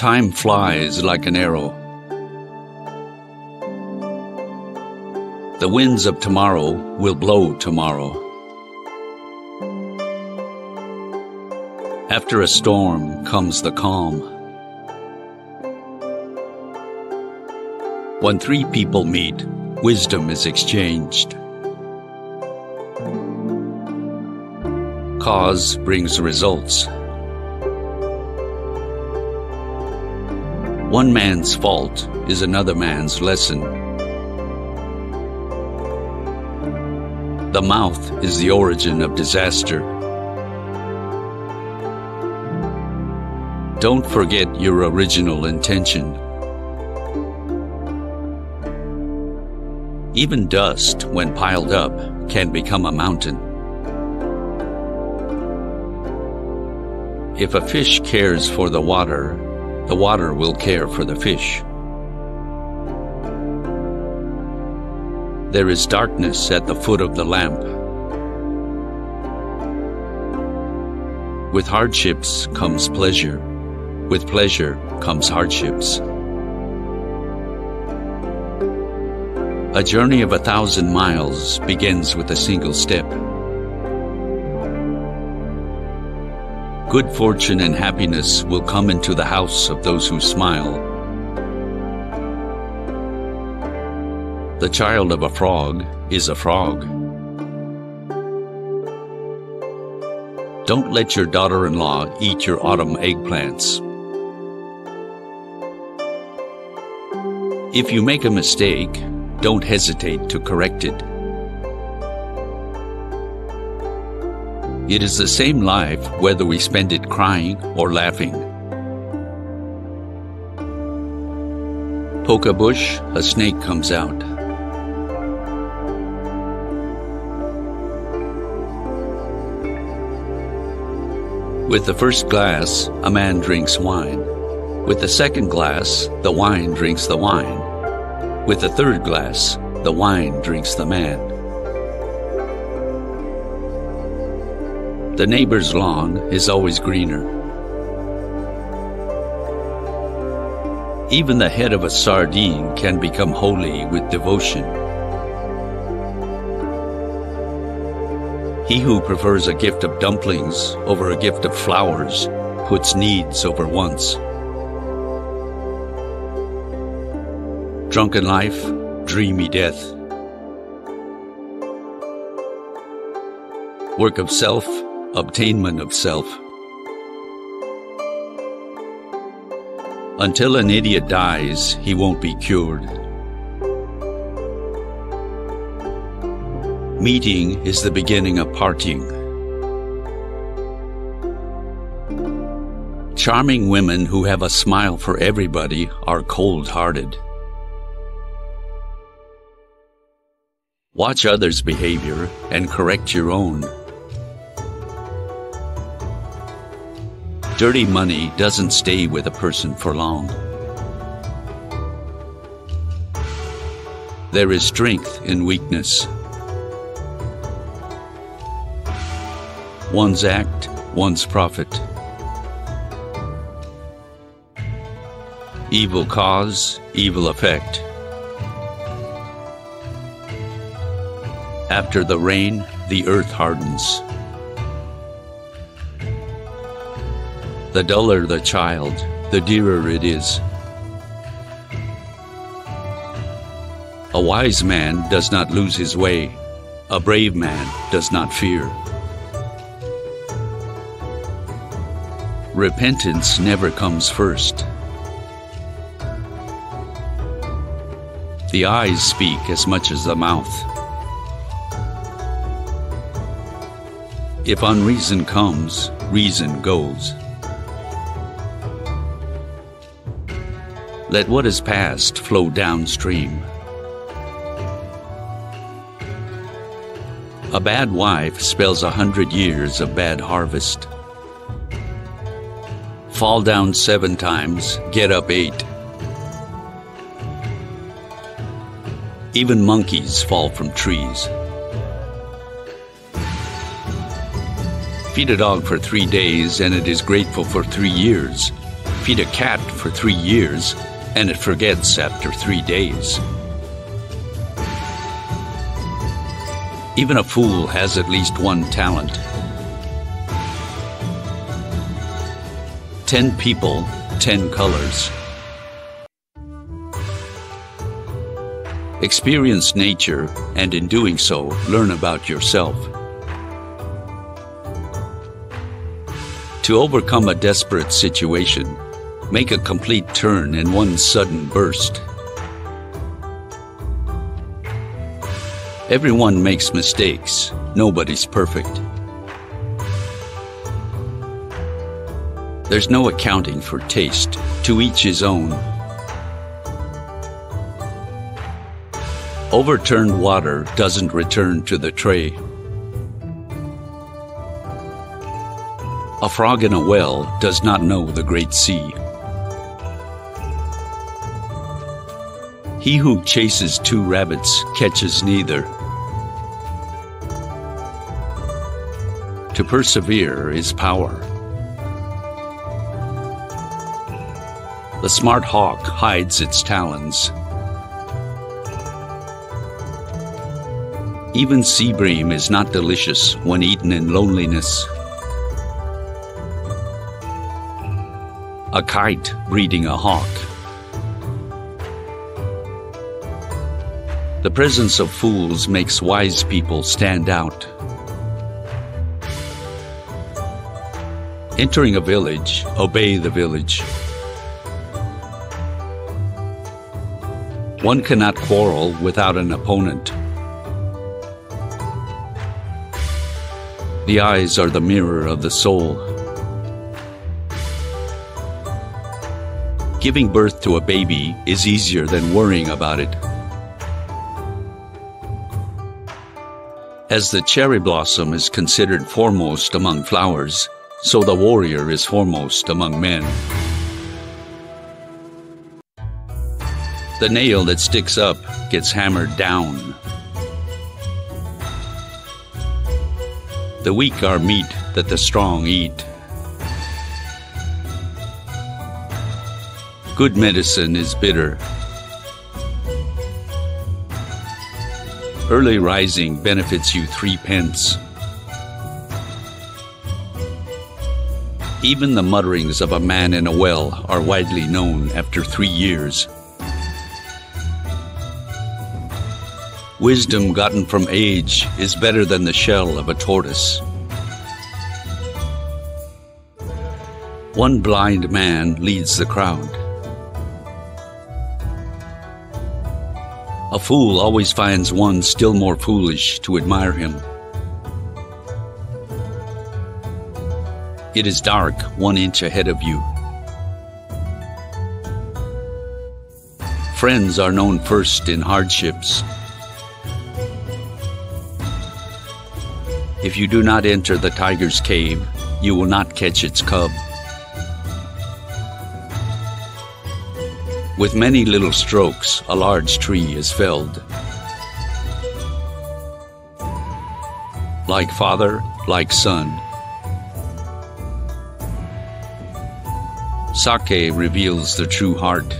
Time flies like an arrow. The winds of tomorrow will blow tomorrow. After a storm comes the calm. When three people meet, wisdom is exchanged. Cause brings results. One man's fault is another man's lesson. The mouth is the origin of disaster. Don't forget your original intention. Even dust, when piled up, can become a mountain. If a fish cares for the water, the water will care for the fish. There is darkness at the foot of the lamp. With hardships comes pleasure. With pleasure comes hardships. A journey of a thousand miles begins with a single step. Good fortune and happiness will come into the house of those who smile. The child of a frog is a frog. Don't let your daughter in law eat your autumn eggplants. If you make a mistake, don't hesitate to correct it. It is the same life whether we spend it crying or laughing. Poke a bush, a snake comes out. With the first glass, a man drinks wine. With the second glass, the wine drinks the wine. With the third glass, the wine drinks the man. The neighbor's lawn is always greener. Even the head of a sardine can become holy with devotion. He who prefers a gift of dumplings over a gift of flowers puts needs over wants. Drunken life, dreamy death. Work of self, obtainment of self. Until an idiot dies, he won't be cured. Meeting is the beginning of parting. Charming women who have a smile for everybody are cold hearted. Watch others' behavior and correct your own. Dirty money doesn't stay with a person for long. There is strength in weakness. One's act, one's profit. Evil cause, evil effect. After the rain, the earth hardens. The duller the child, the dearer it is. A wise man does not lose his way. A brave man does not fear. Repentance never comes first. The eyes speak as much as the mouth. If unreason comes, reason goes. Let what is past flow downstream. A bad wife spells a hundred years of bad harvest. Fall down seven times, get up eight. Even monkeys fall from trees. Feed a dog for three days and it is grateful for three years. Feed a cat for three years, and it forgets after three days. Even a fool has at least one talent. Ten people, ten colors. Experience nature, and in doing so, learn about yourself. To overcome a desperate situation, make a complete turn in one sudden burst. Everyone makes mistakes. Nobody's perfect. There's no accounting for taste. To each his own. Overturned water doesn't return to the tray. A frog in a well does not know the great sea. He who chases two rabbits catches neither. To persevere is power. The smart hawk hides its talons. Even sea bream is not delicious when eaten in loneliness. A kite breeding a hawk. The presence of fools makes wise people stand out. Entering a village, obey the village. One cannot quarrel without an opponent. The eyes are the mirror of the soul. Giving birth to a baby is easier than worrying about it. As the cherry blossom is considered foremost among flowers, so the warrior is foremost among men. The nail that sticks up gets hammered down. The weak are meat that the strong eat. Good medicine is bitter. Early rising benefits you three pence. Even the mutterings of a man in a well are widely known after three years. Wisdom gotten from age is better than the shell of a tortoise. One blind man leads the crowd. A fool always finds one still more foolish to admire him. It is dark one inch ahead of you. Friends are known first in hardships. If you do not enter the tiger's cave, you will not catch its cub. With many little strokes, a large tree is felled. Like father, like son. Sake reveals the true heart.